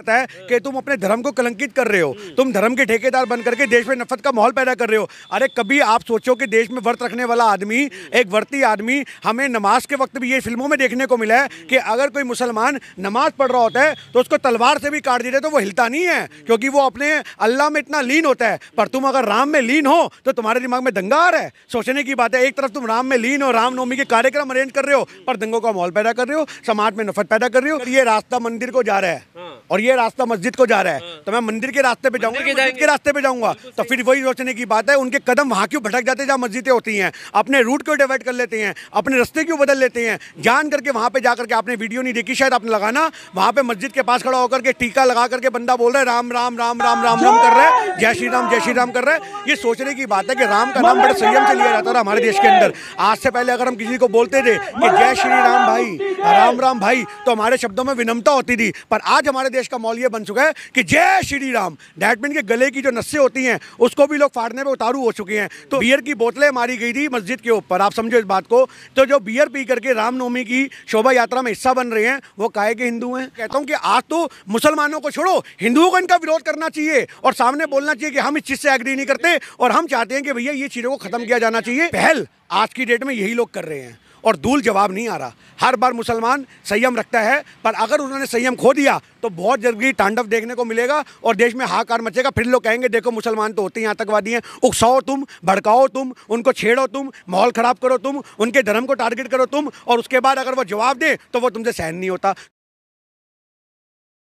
करता है कि तुम अपने धर्म को कलंकित कर रहे हो। तुम धर्म के ठेकेदार बन करके देश में नफरत का माहौल पैदा कर रहे हो। अरे कभी आप सोचो कि देश में व्रत रखने वाला आदमी एक वर्ती आदमी हमें नमाज़ के वक्त भी ये फ़िल्मों में देखने को मिला है कि अगर कोई मुसलमान नमाज़ पढ़ रहा होता है तो उसको तलवार से भी काट देते तो वो हिलता नहीं है। क्योंकि वो अपने अल्लाह में इतना लीन होता है। पर तुम अगर राम में लीन हो तो तुम्हारे दिमाग में दंगा आ रहा है। सोचने की बात है एक तरफ़ तुम राम में लीन हो रामनवमी के कार्यक्रम अरेंज कर रहे हो पर दंगों का माहौल पैदा कर रहे हो समाज में नफरत पैदा कर रहे हो ये रास्ता मंदिर को जा रहा है। हाँ। और ये रास्ता मस्जिद को जा रहा है। तो मैं मंदिर के रास्ते पे जाऊँगा के मस्जिद के रास्ते पे जाऊँगा। तो फिर वही सोचने की बात है उनके कदम वहाँ क्यों भटक जाते हैं जहाँ मस्जिदें होती हैं? अपने रूट क्यों डिवाइड कर लेते हैं? अपने रास्ते क्यों बदल लेते हैं? जान करके वहाँ पे जाकर के आपने वीडियो नहीं देखी शायद आपने लगाना। वहाँ पे मस्जिद के पास खड़ा होकर के टीका लगा करके बंदा बोल रहा है राम राम राम राम राम राम कर रहा है। जय श्री राम जय श्री राम कर रहा है। ये सोचने की बात है कि राम का नाम बड़े संयम से लिया जाता था हमारे देश के अंदर। आज से पहले अगर हम किसी को बोलते थे कि जय श्री राम भाई राम राम भाई तो हमारे शब्दों में विनम्रता होती थी। पर आज हमारे देश का मौल ये बन चुका है कि जय श्री राम। डैट मीन के गले की जो नस्सें होती हैं, उसको भी लोग फाड़ने में उतारू हो चुके हैं। तो बियर की बोतलें मारी गई थी मस्जिद के ऊपर, आप समझो इस बात को। तो जो बियर पी करके रामनवमी की शोभा यात्रा में हिस्सा बन रहे हैं, वो काहे के हिंदू हैं? कहता हूँ कि आज तो मुसलमानों को छोड़ो, हिंदुओं को इनका विरोध करना चाहिए और सामने बोलना चाहिए कि हम इस चीज़ से एग्री नहीं करते और हम चाहते हैं कि भैया ये चीज़ों को खत्म किया जाना चाहिए। पहल आज की डेट में यही लोग कर रहे हैं। और दूल जवाब नहीं आ रहा। हर बार मुसलमान संयम रखता है, पर अगर उन्होंने संयम खो दिया तो बहुत जल्दी तांडव देखने को मिलेगा और देश में हाहाकार मचेगा। फिर लोग कहेंगे, देखो, मुसलमान तो होते हैं, आतंकवादी हैं। उकसाओ तुम, भड़काओ तुम, उनको छेड़ो तुम, माहौल खराब करो तुम, उनके धर्म को टारगेट करो तुम, और उसके बाद अगर वो जवाब दे तो वो तुमसे सहन नहीं होता।